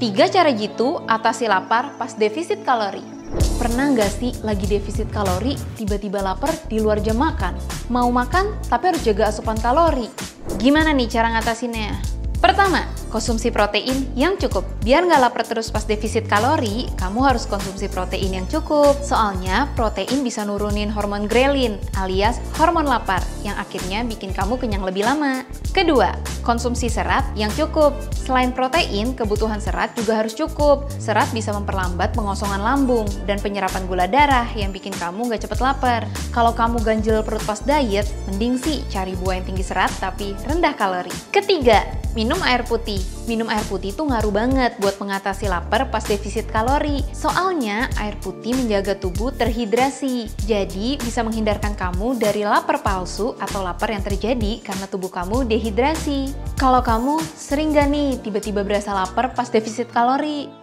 Tiga cara jitu atasi lapar pas defisit kalori. Pernah nggak sih lagi defisit kalori, tiba-tiba lapar di luar jam makan? Mau makan, tapi harus jaga asupan kalori. Gimana nih cara ngatasinnya? Pertama, konsumsi protein yang cukup. Biar nggak lapar terus pas defisit kalori, kamu harus konsumsi protein yang cukup. Soalnya protein bisa nurunin hormon grelin alias hormon lapar yang akhirnya bikin kamu kenyang lebih lama. Kedua, konsumsi serat yang cukup. Selain protein, kebutuhan serat juga harus cukup. Serat bisa memperlambat pengosongan lambung dan penyerapan gula darah yang bikin kamu nggak cepet lapar. Kalau kamu ganjel perut pas diet, mending sih cari buah yang tinggi serat tapi rendah kalori. Ketiga, Minum air putih. Minum air putih itu ngaruh banget buat mengatasi lapar pas defisit kalori. Soalnya air putih menjaga tubuh terhidrasi. Jadi bisa menghindarkan kamu dari lapar palsu atau lapar yang terjadi karena tubuh kamu dehidrasi. Kalau kamu sering gak nih tiba-tiba berasa lapar pas defisit kalori?